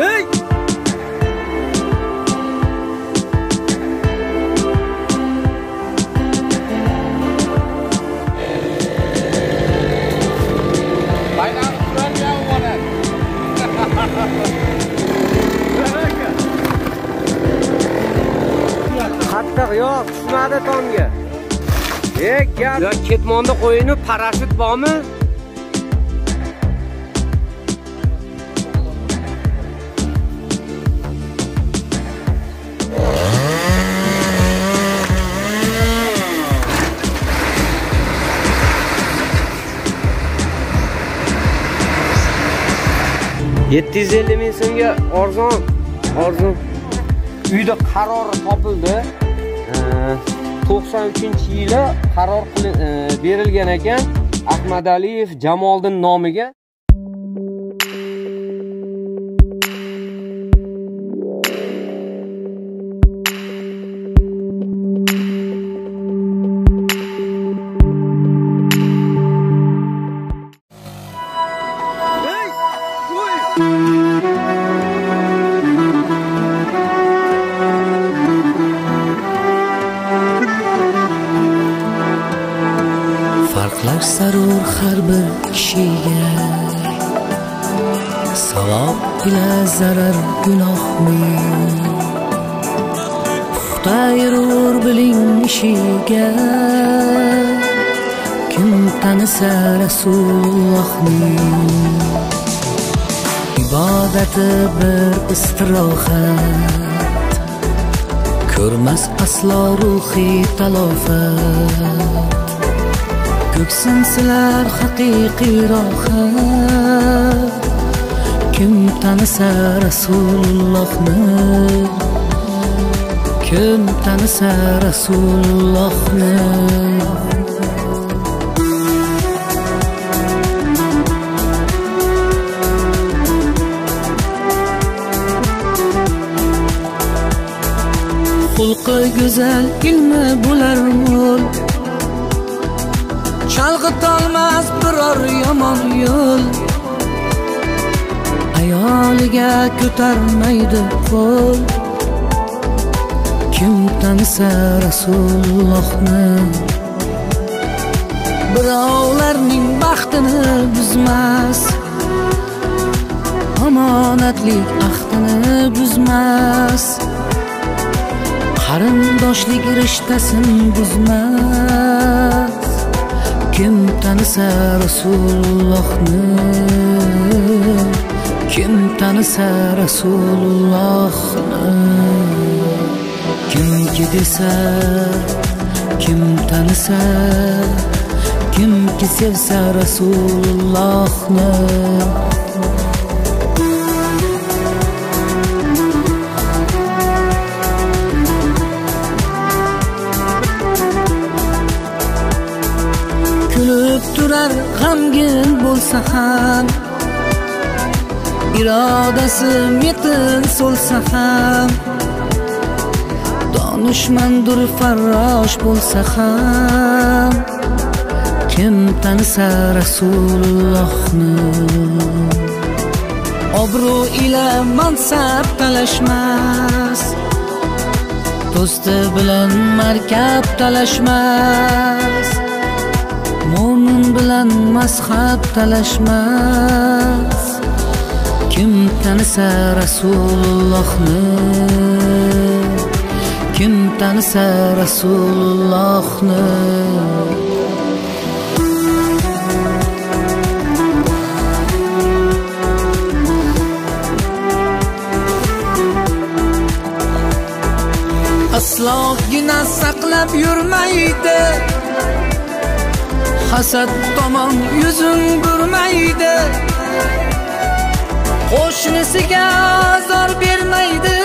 Hey! qattiq yo'q tushmadi tomga e gap yo ketmonni qo'yinu parashyut bormi yetti yuz ellik ming so'mga arzon arzon. Uyda qarori topildi. To'qson uchinchi yili qaror e, berilgan ekan. Ahmadaliyev jamoliddin nomiga farqlash zarur har bir kishiga. Savob ila zarar gunohmi puxta yurur biling ishiga. Kim tanisa rasulullohni ibodati bir istirohat ko'rmas aslo ruhiy talofat. Ko'ksin silar haqiqiy rohat. Kim tanisa rasulullohni? Kim tanisa rasulullohni? Xulqi go'zal ilmi bo'lar mo'l chalg'itolmas biror yomon yo'l. Ayoliga ko'tarmaydi qo'l. Kim tanisa rasulullohni? Birovlarning baxtini buzmas. Omonatlik ahdini buzmas. Qarindoshlik rishtasin buzmas. Kim tanisa rasulullohni? Kim tanisa rasulullohni? Kimki desa kim tanisa? Kimki sevsa rasulullohni? Kulib g'amgin bo'lsa ham irodasi metin so'lsa ham donishmandur farrosh bo'lsa ham kim tanisa rasulullohni? Obro' ila mansab talashmas do'sti bilan markab talashmas bilan mazhab talashmas. Kim tanisa rasulullohni kim tanisa rasulullohni aslogina saqlab yurmaydi. Hasad tomon yuzin burmaydi. Qo'shnisiga zor bermaydi.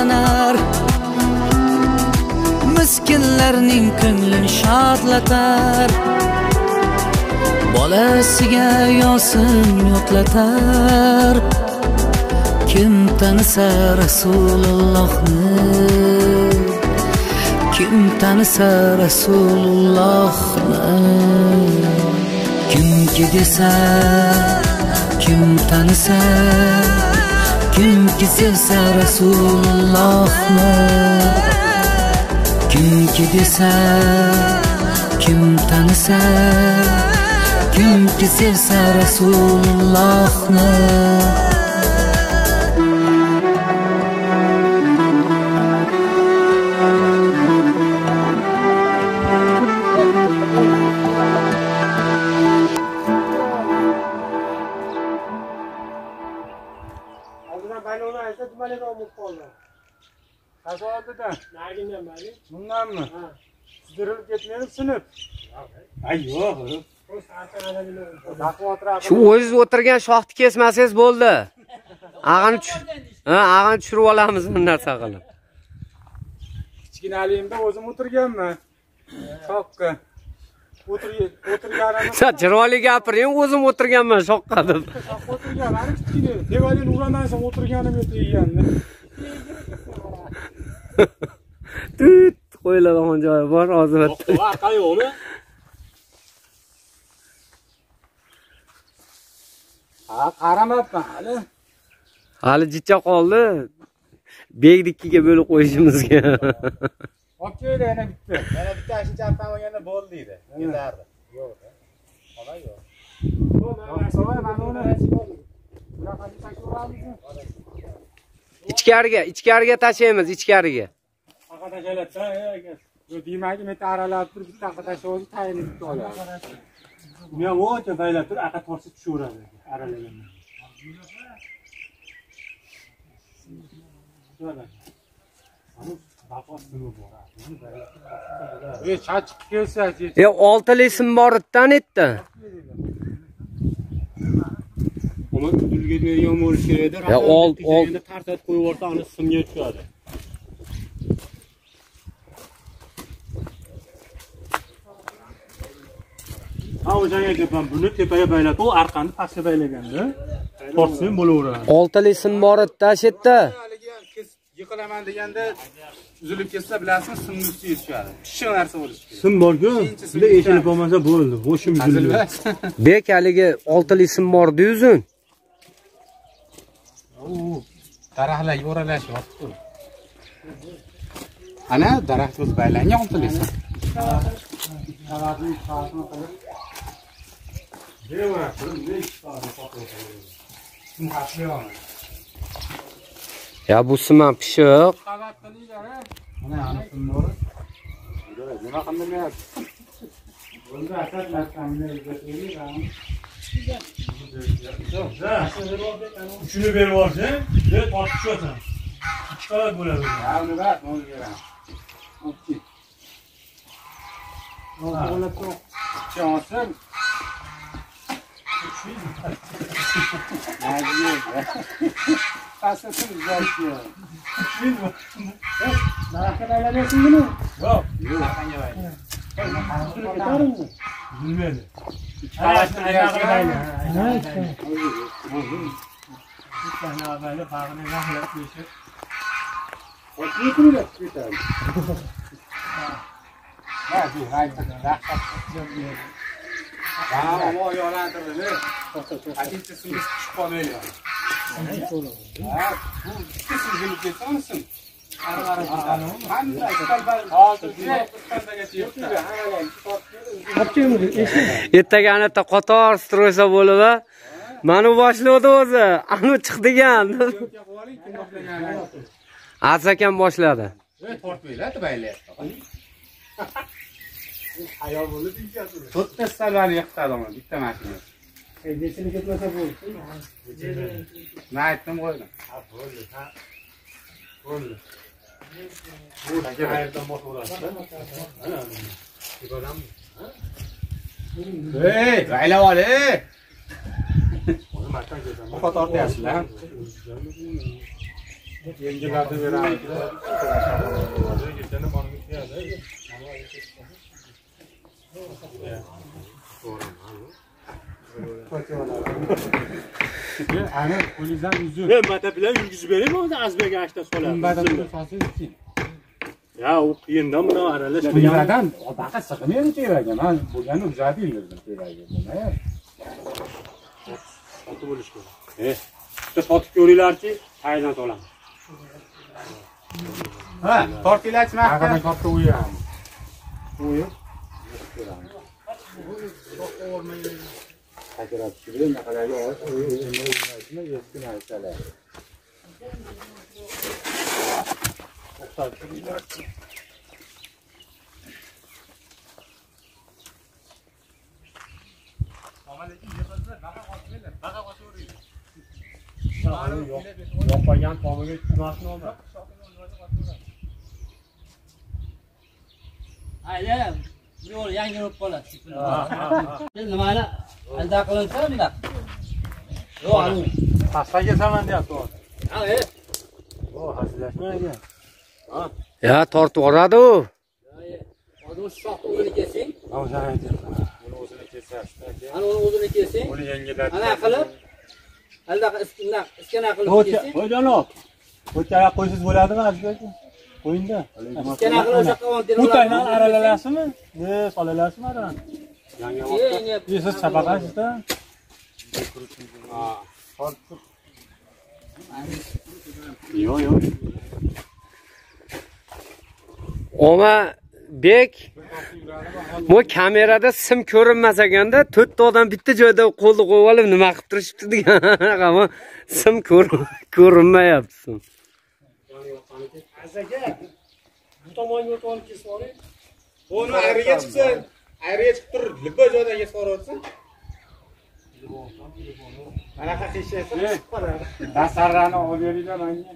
Shodlanar miskinlarning ko'nglin shodlatar. Bolasiga yosin yo'qlatar kim tanisa rasulullohni? Kim tanisa rasulullohni? Kimki desa kim tanisa kimki sevsa rasulullohni kimki desa kim tanisa kimki sevsa rasulullohni Kaç oldu da? Nereden beri? Bundan mı? Ha. Sınıf. Ay yok oğlum. shu o'ziz o'tirgan shoxni kesmasangiz bo'ldi ag'ini tush- ha ag'ini tushirib olamiz bir narsa qilib Kichkinaligimda o'zim o'tirganman. Shoqqa. O'tir o'tirganimda Sen chiroyli gapiring o'zim o'tirganman shoqqa deb shoqqa o'tirgan. Ani kichkina. Devorni uramansan o'tirganim o'tirganda. Tut qo'yiladigan joyi bor hozir Voqea yo'qmi? Ha, qaramabman hali. hali jicha qoldi begnikiga bo'lib qo'yishimizga Olib keldi yana bitta. Yana bitta shu chapdan olganda bo'ldi deydi. Ketardi. Yo'q. Yo'q. Ichkariga ichkariga tashlaymiz ichkariga. Demak meta aralab turib bitta tashlab bitta oladi o'cha baylab turib aqa tortsa tushaveradi aralaganda e chachiq kelsa e oltilik bor üzülgede yağmur şeyde Ya ol- ol- tartat koyup orta anı sımya çıkardı. Ha hocam ya ben bunu tepeye baylatıp o arkanı pastga baylaganda tortsam bo'laveradi. oltilik bor edida shu yerda yiqilaman deganda uzilib ketsa bilasizmi simni ustiga tushadi pishiq narsa bo'lishi kerak Sim borku, bir eshilib olmasa bo'ldi. Boshim uzildi. bek haligi oltilik bordi uzun daraxtlar yo'ralashyapti ana daraxt o'zi baylangan oltilaysan ya bu siman pishiq mana ani simbori nima qilmayapti Uchini berib yuborsang, bir tortib tushasan. Ikki qavat bo'ladi. uni ber uni beraman olsin Pastasini uzatdi. Yo'q, Qanaqa bayla? bilmaydi. Qavatni ayashgan. Ha, shu hayt. Ha, ama yo'lantirdi. Hadisi suvga tushib qolmaydi. Ha, bu bitta suvga ketsa ertaga anayoqda qator stroysa bo'lib mana boshladi o'zi anu chiq degan. Asakam boshladi. To'rtta stallarni yiqitadi bitta mashina. Man aytdim qo'ydim ey baylab ol ey bu qator tortyapsizlar yengillatib beramiz ani qo'lingizdan uzib men mata bilan yurgizib beraymi unda azbaga ashta soladi ya u qiyinda buni aralash Bunlardan baqa sig'maydi tevaga. Men bo'lganda uzatib yurdim tevaga. Nima? sotib bo'lish kerak e bitta sotib ko'ringlarchi taydan olamiz Ha, tortinglarchi maqqa. katta uyam. Uyib. Sakrab tushirib, naqadagi o'yinni eski narsalar. yo'qolgan tomiga tushmasin unda Ayla, bir yangi bo'lib qoladi. Nimani alda qilinsa bunaqa. Yo'q, ani. pastga kelsaman deyapti Ha, e. o. Hazillashmagan Ya. Tortib yuboradi u. O'zini kessang, O'zini aytyapman. Buni o'zini kesasiz. ana uni o'zini kessang, Buni yengillatib. ana qilib alda iskana qilib kessang, ho'janob o'tara qo'ysiz bo'ladimi azizbek qo'yingda iskana qilib o'sha qovun o'taydan aralalasizmi e solalasizmi aradan Yangi e siz chapaqaysizda yo'q yo'q Oma bek bu kamerada sim ko'rinmas ekanda to'rtta odam bitta joyda qo'lni qo'yib olib nima qilib turishibdi degan ammo sim ko'r- ko'rinmayapti sim. bu tomonga o'tib olib kesib oling Uni ayriga chiqsin. Ayriga chiqib tur, lipa joydan kesib yuborsin. Anaqa qilishsa chiqib qoladi. Dasarrani olib beringlar menga.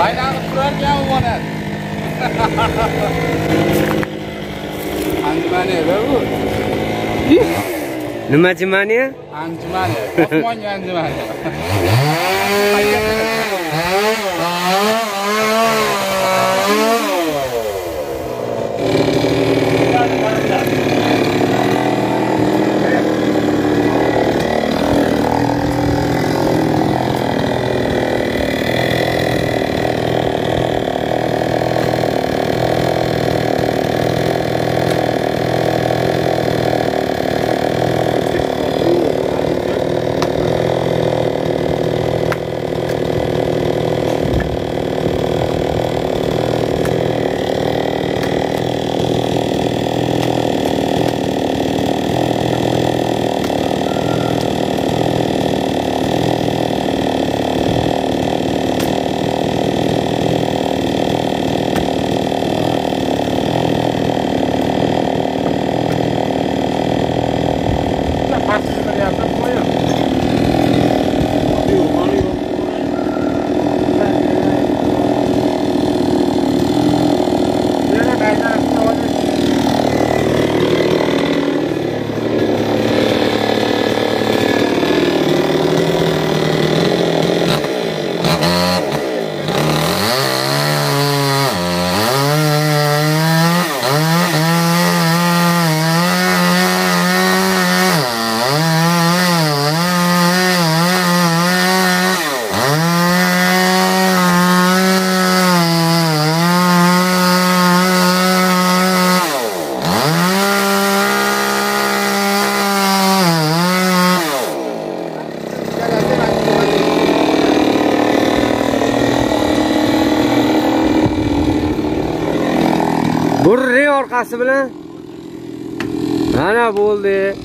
Baylanib turarkan u mana. Anjumani bu. Nima jimani? Anjumani. Osmonga anjumani. Burri Mana bo'ldi. Qo'yinglar.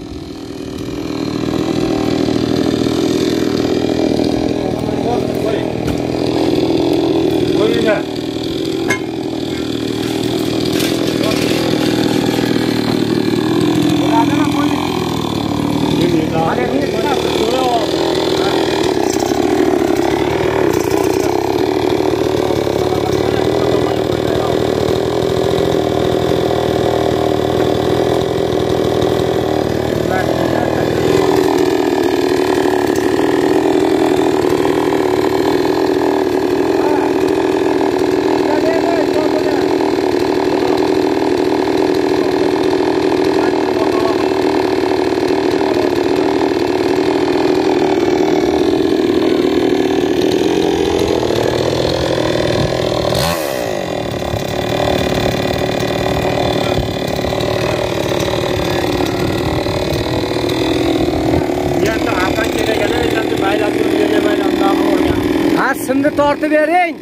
Tortib bering.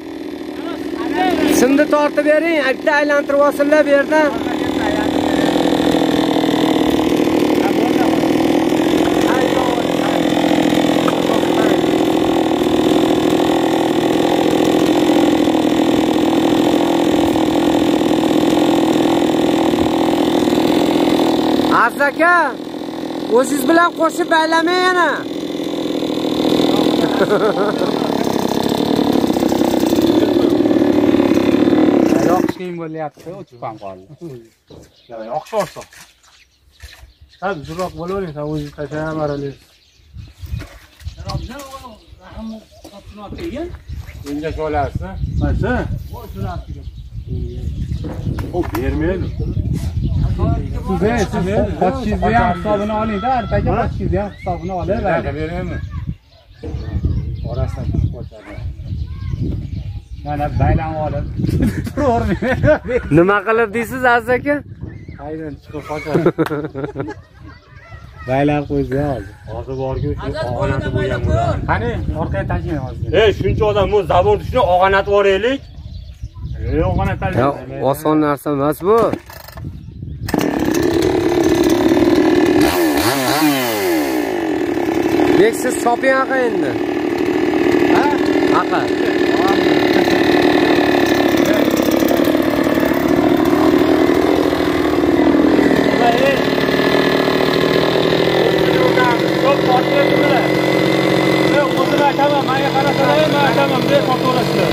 Simni tortib bering. Bitta aylantirib olsinlar bu yerdan. arz aka, o'zingiz bilan qo'shib aylamang yana. yoqish qiyin bo'lyapti uchib ham qoldi yoqish olsa Ha, uzunroq bo'lavering, sen o'zingiz tashlab baralaysiz. engak olasiz Qaysi? O bermaydi. siz siz qochingizni ham hisobini olingda arpaga qochingizni ham hisobini olib beraymi orasidan tushib qochadi mana baylanib olib Nima qilib deysiz Aziz aka? qaydan chiqib qochadi baylab qo'ysa hozir Hozir borguncha og'anatib bo'lgan bo'ladi. qani orqaga tashlang hozir Ey, shuncha odam bu zavod ishini og'anatib yuboraylik. Og'anatib Ya, oson narsa emas bu. Bek siz soping aqa endi. Ha? Aqa. Çok farklı ettiler. Ey, o'zini aytaman, menga qarasalar, men aytaman, bunday fotoğraflar.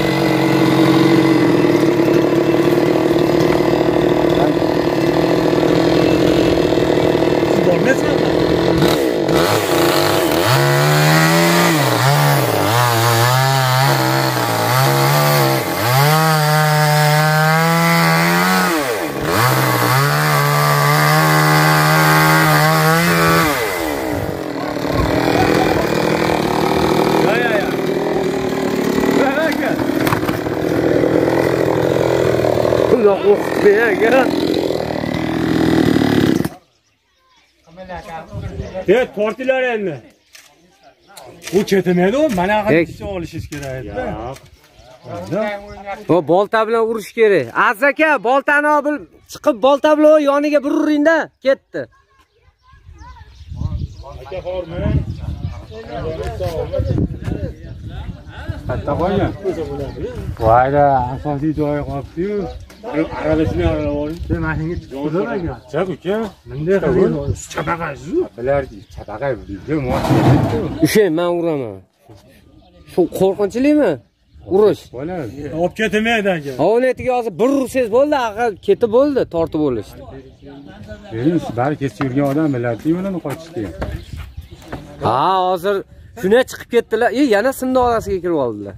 Uloq o'qitmang aka. Ey, tortinglar endi. U ketmaydi, u mana qancha olishingiz kerak edi. Yo'q. O bolta bilan urish kerak. Aziz aka, boltani olib chiqib bolta bilan yoniga bir uringda, ketdi. Aka hormi? katta qo'ygan voyda asosiy joyi qolibdiyu Aralashini aralab oling. Sen aka? Chaq uka. Bunday qilib chapaqasiz-ku. bilardi chapaqa bizga Ushay, men uraman. Shu qo'rqinchlikmi? Urish. bo'ladi Olib ketmaydi aka. Ovnetiga hozir bir ursangiz bo'ldi, aqa ketib bo'ldi, tortib bo'lishdi. Endi bari kesib yurgan odam bilardi buni qochishni Ha, hozir shuna chiqib ketdilar. E, yana simni orasiga kirib oldilar.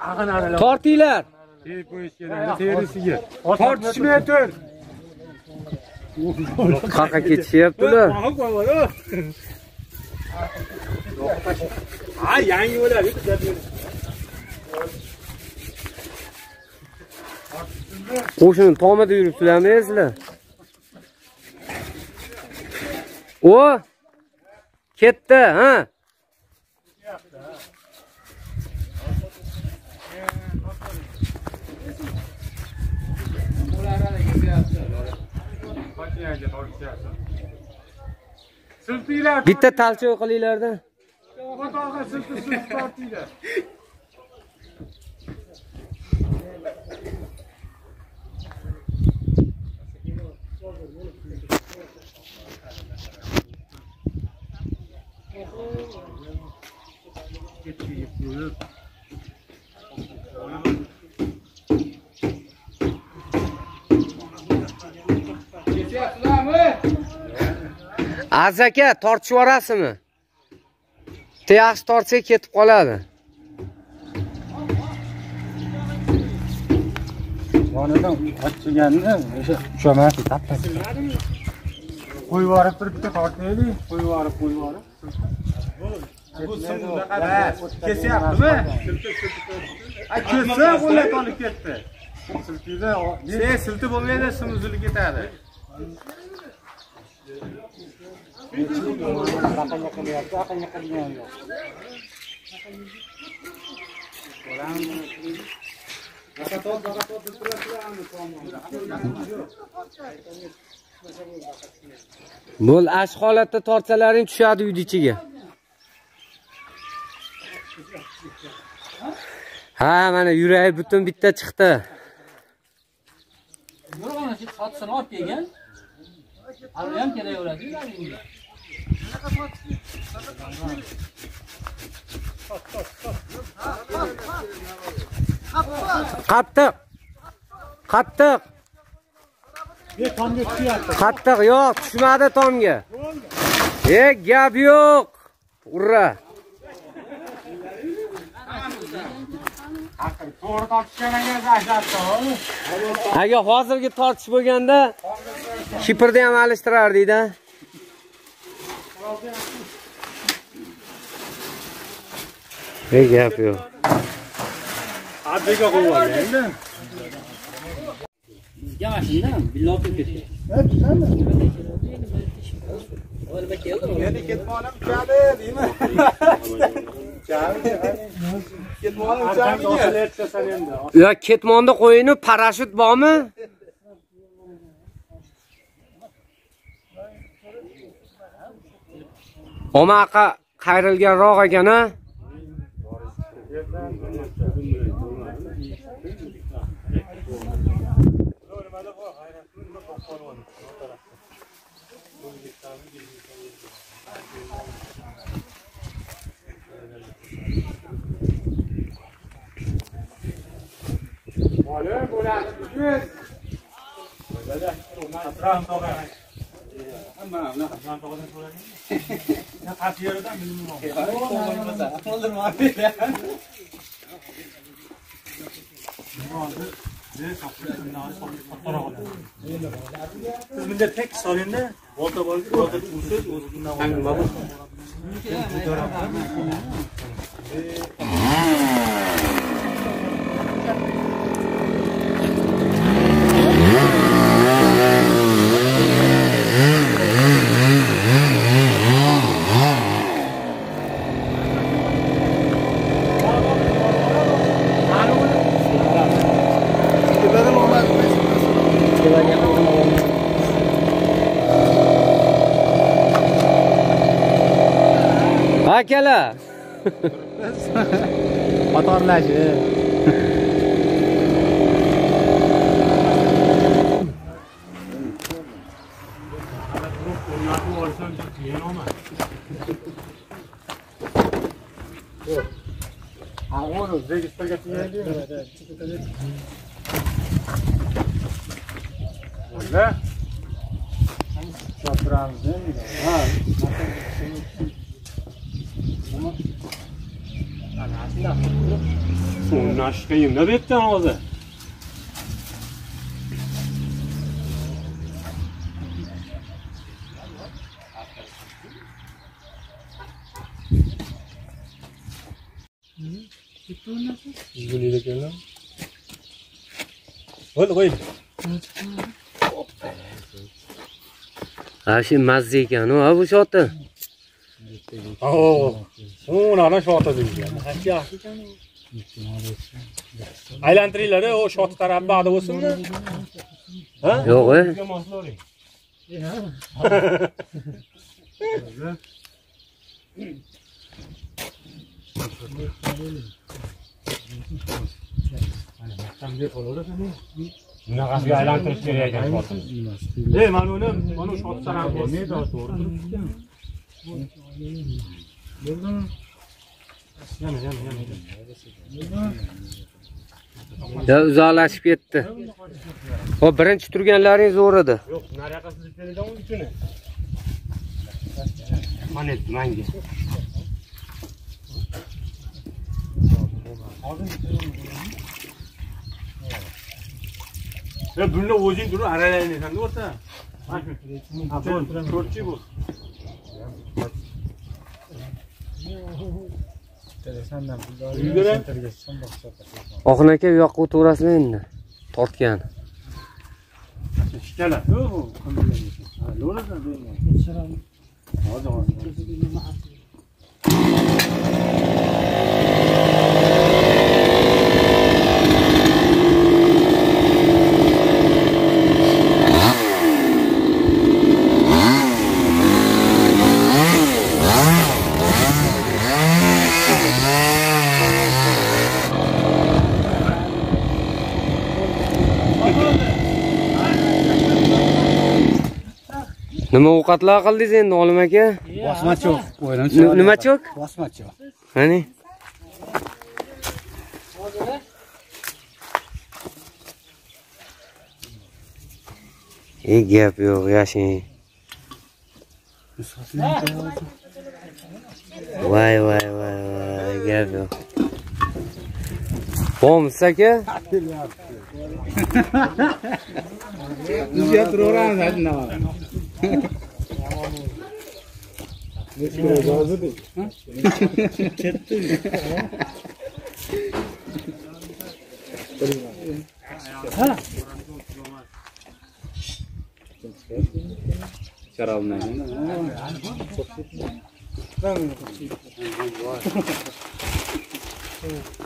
Ag'in aralab. Tortinglar. terib qo'yish kerak terisiga Tortishmay tur. Qaqa ketishyaptilar. Ha, yangi bo'ladi. Qo'shini tomada yuribsizlarmi sizlar? O! Ketdi, ha? Bitta talchoy qilinglarda. motorga silti silti tortinglar Aziz aka, tortishib yuborasizmi? Bitta yaxshi tortsa ketib qoladi. yonidan ochganni o'sha ushlamasdi tappas qo'yib yuborib turibdi bitta tortaylik qo'yib yuborib qo'yib yuborib kesyaptimi ketsa qo'llar olib ketdi bo'lmaydi uzilib ketadi ash holatda tortsalaring tushadi uyni ichiga ha mana yuragi butun bitta chiqdi Yurib ana shu sotsini olib kelgan. Hali ham kelaveradi. qattiq qattiq Ye, tomga tushyapti. qattiq yo'q tushmadi tomga e gap yo'q urra To'g'ri zashatdi. agar hozirgi tortish bo'lganda kiprni ham alishtirardikda e gap yo'q Adliga qo'yib endi. Yamashinda billo olib ketdi. Ketmonim uchadi, deymi? Ketmonim uchadi. Osilayotsan endi. yo ketmonni qo'yinu parashut bormi omaqa qayrilganroq ekan a Olim bo'ladi. Yuz. Atrofni tog'ay. Hamma, atrofni tog'aydan so'rading. Ya qaysi yeridan bilmayman. Siz bunda tek solingda, bolta bor, bolta ursiz, o'zi bundan oladi. Kela. Motor lagi. O'ynashqayimda bu yerdan hozir. Qo'y, qo'y. ha shu mazza ekan ha bu shoti Oo. Unaqa shoti deyilgan. Yaxshi ekan. Aylantiringlar, o shoti taraf ba'da bo'lsinmi? Ha? yo'q e. Bunaqasiga aylantirish kerak ekan shotni. Ey, mana uni, mana shu shot taraf bo'lmaydi, to'g'ri turibdi. Yana, yana, yana. Ya uzoqlashib ketdi hop birinchi turganlaring zo'r edi Yo'q, nariyoqqa sizib beradigan uchun. Mana endi manga. Ya bunda o'zing turib aralaysan o'rta. Ha, bu to'rtchi bu. Oxin aka u yoqqa o'tiraverasizlar endi. Tortgan. Ikkala. Yo'q, bu. Nima ovqatlar qildingiz endi olim aka? Bosmachoq. Ni- nima cho'k Bosmachoq. qani e gap yo'q yashang. Voy voy voy voy gap yo'q. Bormisiz aka शराब नहीं है ना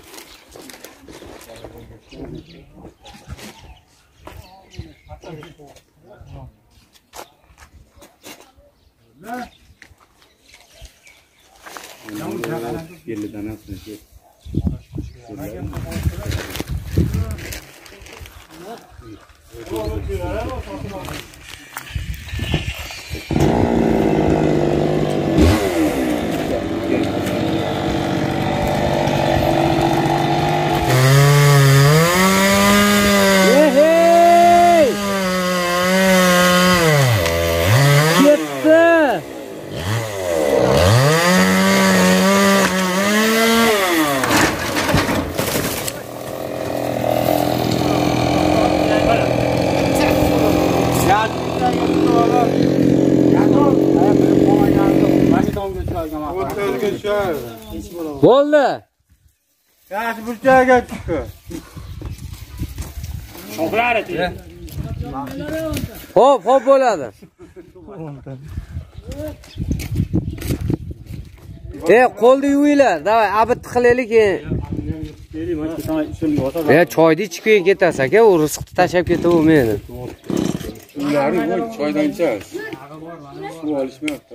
Bo'ldi. Yaxshi burchaga chiqdi. Shoxlar edi. Xo'p, xo'p bo'ladi. E, qo'lni yuvinglar. Davay, abit qilaylik. e. Choyni ichib keyin ketasiz aka, u rizqni tashlab. Ularni choydan ichasiz. Suv olishmayapti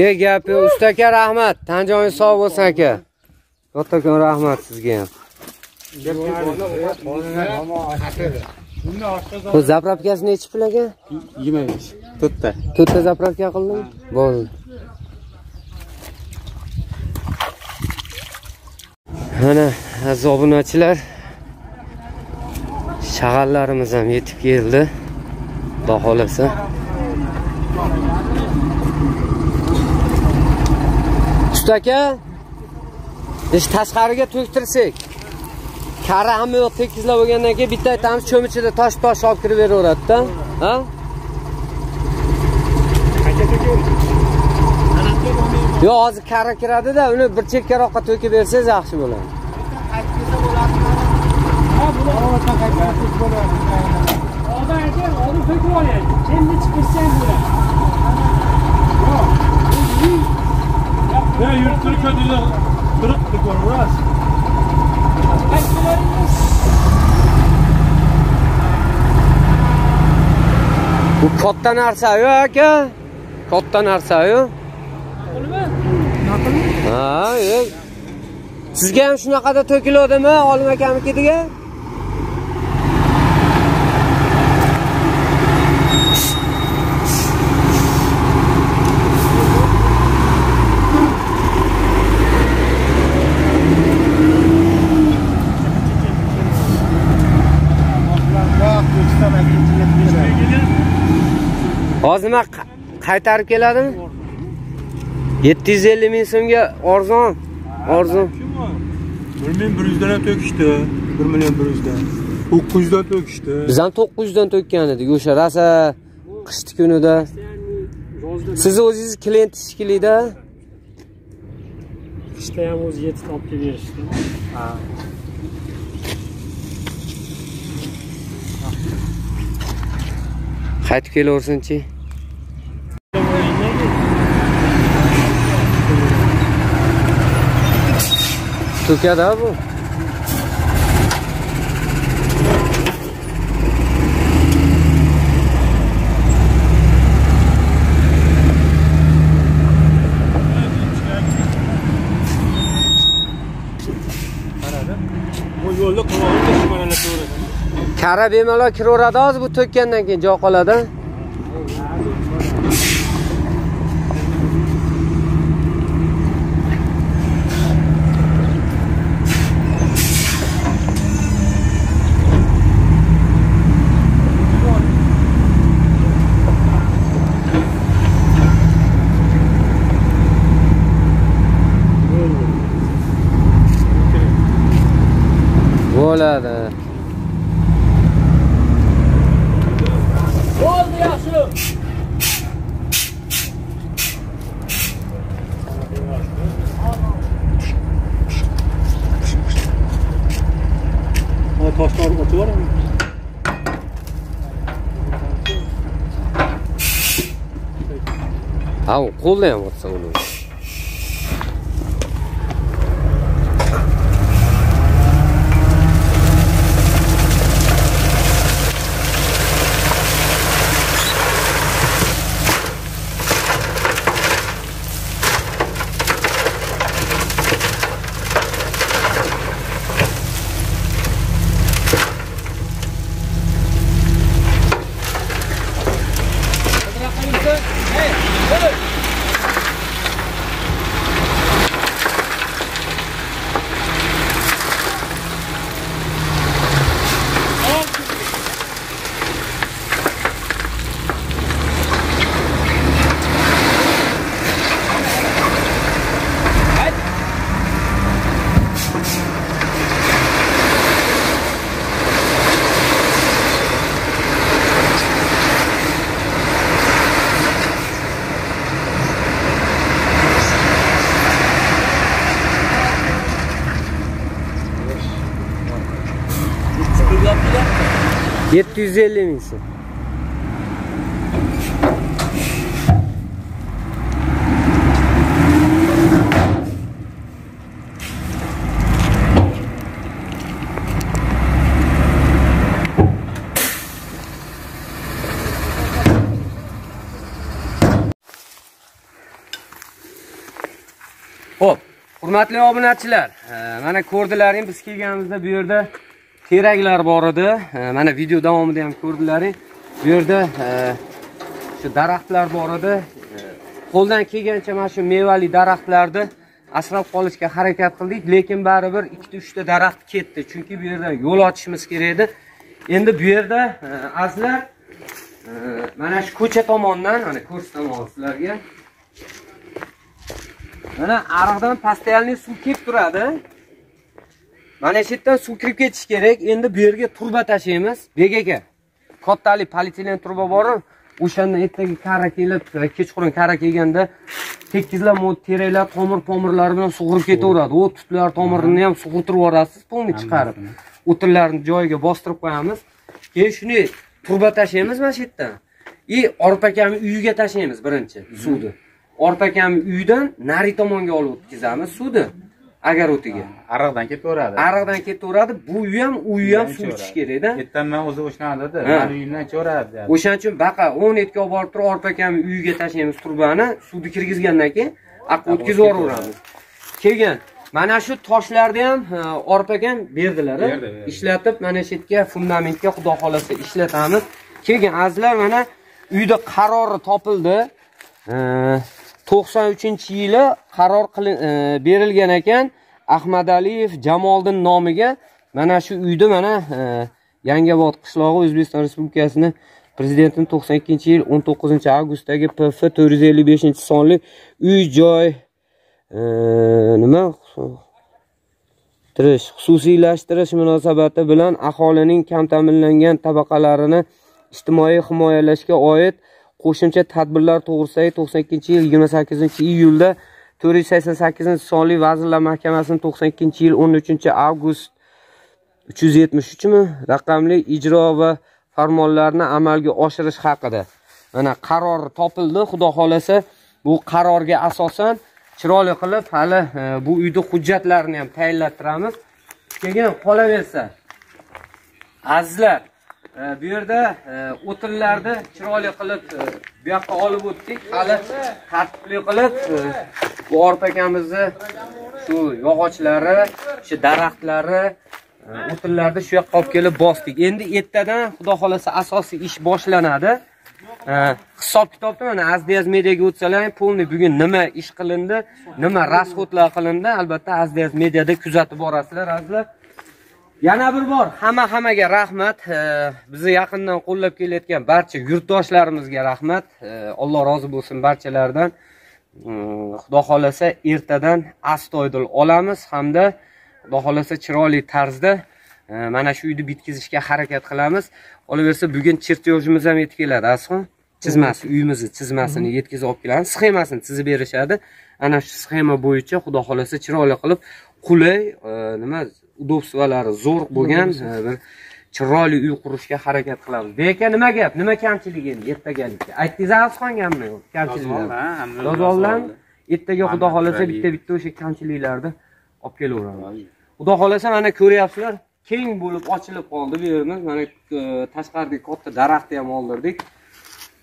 E, gap yo'q. Usta aka rahmat. Tan joyingiz sog' bo'lsin aka. Kattakon rahmat sizga ham. Bu zapravkasi nechi pul aka? 25. To'rtta. To'rtta zapravka qildim. Bo'ldi. Mana aziz obunachilar shag'allarimiz ham yetib keldi. Xudo xolasa. Aka, ish tashqariga to'ktirsak. Kari hamma yo'q tekizlab bo'lgandan keyin bitta aytamiz cho'michida tosh tosh olib kirib beraveradida Ha? Yo'q, hozir kari kiradi-da, uni bir chekkaroqqa to'kib bersangiz yaxshi bo'ladi. Ya bo'ladi Ya yurtdurib köydüyle durupduk orası. Bu katta narsa yo aka. Katta narsa yo. Naqlmi? Naqlmi? Ha, sizga ham shunaqada to'kiladimi, Olim akamnikiga? Nima qa- qaytarib keladimi? Yetti yuz ellik ming so'mga arzon arzon bir million bir yuzdan ham to'kishdi. Bir million bir yuzdan. To'qqiz yuzdan to'kishdi. Biz ham to'qqiz yuzdan to'kkan edik o'sha rosa qishni kunida. Siz o'zingiz klient shekillida qishda ham o'zi yetib olib kelib berishdi qaytib kelaversinchi to'kadi क्या Bu yo'lda qulog'ini shimaralab ko'rasan. kara bemalol kiraveradi hozir bu to'kkandan keyin joy qoladi bo'ladi Bo'ldi yaxshi. Mana toshni olib otib yuboraman. ha qo'lda ham 250 binsin. Hop, hurmatli obunachilar, e, mana ko'rdilaring biz kelganimizda bu yerda teraklar bor edi. Mana video davomida ham ko'rdilaring. Bu yerda e, shu daraxtlar bor edi. Qo'ldan kelgancha mana shu mevali daraxtlarni asrab qolishga harakat qildik, lekin baribir 2 ta daraxt ketdi. Chunki bu yerda yo'l ochishimiz kerak edi. Endi bu yerda e, azizlar e, mana shu ko'cha tomondan, mana ko'rsataman sizlarga. Mana ariqdan постоянный suv kelib turadi. Mana shu yerdan suv kirib ketishi kerak. Endi bu yerga turba tashlaymiz. Bek aka. Kattali polietilen turba bor. O'shandan ertaga kara kelib, kechqurun kara kelganda tekizlab teraklar, tomir pomirlari bilan sug'urib ketaveradi. O tutlar tomirini ham sug'urtirib yuborasiz, polni chiqarib. O'tinlarni joyiga bostirib qo'yamiz. Keyin shuni turba tashlaymiz mana shu yerdan. И Orpa akam uyiga tashlaymiz birinchi suvni. Orpa akam uyidan nari tomonga olib o'tkazamiz suvni. Agar o'tiga. ariqdan ketaveradi Ariqdan ketaveradi, bu uy ham, u uy ham suv ichish kerak-da. yerdan man o'zi o'shanadida Ha. mani uyimdan ichaveradi O'shaning uchun baqa 10 etga olib borib turib Orpa akam uyiga tashlaymiz turbani, suvni kirgizgandan keyin aqqa o'tkazib yuboraveramiz. Keyin mana shu toshlarni ham Orpa akam berdilar. Ishlatib mana shu yerga fundamentga xudo xolasa ishlatamiz. Keyin azizlar mana uyda qarori topildi. 93-yili qaror qilin- e, berilgan ekan. Ahmadaliyev Jamoliddin nomiga mana shu uyda mana e, Yangiobod qishlog'i O'zbekiston Respublikasini prezidentining 92 yil 19 avgustdagi pf 455 sonli uy joy e, nima? Tirish xususiylashtirish munosabati bilan aholining kam ta'minlangan tabaqalarini ijtimoiy himoyalashga oid qo'shimcha tadbirlar to'g'risidagi 92 yil 28 iyulda 488 sonli vazirlar mahkamasining 92 yil 13 avgust 373 mi raqamli ijro va farmonlarni amalga oshirish haqida. Mana qaror topildi. Xudo xohlasa bu qarorga asosan chiroyli qilib hali e, bu uyni hujjatlarini ham tayinlattiramiz keyin qolaversa azizlar bu yerda e, o'tinlarni chiroyli qilib e, bu yoqqa olib o'tdik. Hali tartibli qilib e, bu orpa akamizni shu yog'ochlari shu daraxtlari o'tinlarni shu yoqqa olib kelib bosdik. Endi ertadan xudo xohlasa asosiy ish boshlanadi. Hisob kitobni mana azdiyaz mediaga o'tsalar ham полный bugun nima ish qilindi nima расходlar qilindi albatta azdiyaz mediada kuzatib borasizlar azizlar. Yana bir bor. Hamma hammaga rahmat. Bizni yaqindan qo'llab kelayotgan barcha yurtdoshlarimizga rahmat. Alloh rozi bo'lsin barchalaridan. Xudo xohlasa ertadan astoydil olamiz. Hamda xudo xohlasa chiroyli tarzda mana shu uyni bitkazishga harakat qilamiz. Qolaversa bugun chertyojimiz ham yetib keladi asxon chizmasi uyimizni chizmasini yetkazib olib kelamiz. Sxemasini chizib berishadi. Ana shu sxema bo'yicha xudo xohlasa chiroyli qilib qulay e, nima удобстволari zo'r bo'lgan e, bir chiroyli uy qurishga harakat qilamiz. Beka nima gap? Nima kamchilik endi ertagalikka aytdingiz asxonganmi kamchiliklar yozoldan ertaga xudo xohlasa bitta bitta o'sha kamchiliklarni olib kelaveramiz. Xudo xohlasa mana ko'ryapsizlar keng bo'lib ochilib qoldi bu yerimiz. Mana e, tashqaridagi katta daraxtni ham oldirdik.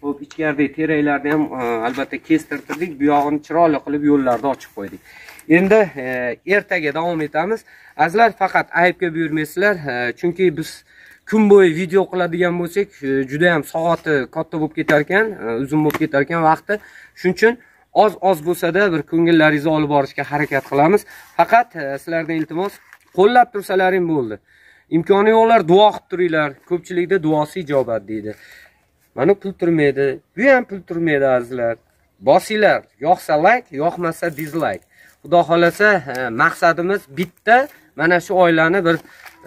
Ho'p ichkaridagi teraklarni ham albatta kestirtirdik. Bu yog'ini chiroyli qilib yo'llarni ochib qo'ydik endi e, ertaga davom etamiz. Azizlar faqat aybga buyurmaysizlar. E, chunki biz kun bo'yi video qiladigan bo'lsak e, juda ham soati katta bo'lib ketar ekan uzun bo'lib ketar ekan vaqti. Shuning uchun oz oz bo'lsada bir ko'ngillaringizni olib borishga harakat qilamiz. Faqat sizlardan iltimos qo'llab tursalaring bo'ldi. Imkoni yo'qlar duo qilib turinglar. Ko'pchilikda duosi ijobat deydi. Mana pul turmaydi bu ham pul turmaydi azizlar. Bosinglar yoqsa layk yoqmasa dizlayk xudo xohlasa e, maqsadimiz bitta mana shu oilani bir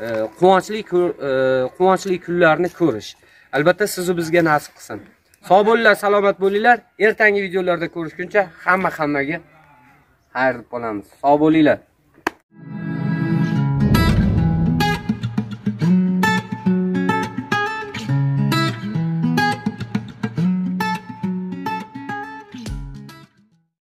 e, quvonchli e, quvonchli kunlarni ko'rish. Albatta sizu bizga nasib qilsin. Sog' bo'linglar salomat bo'linglar. Ertangi videolarda ko'rishguncha hamma hammaga xayr deb qolamiz. Sog' bo'linglar.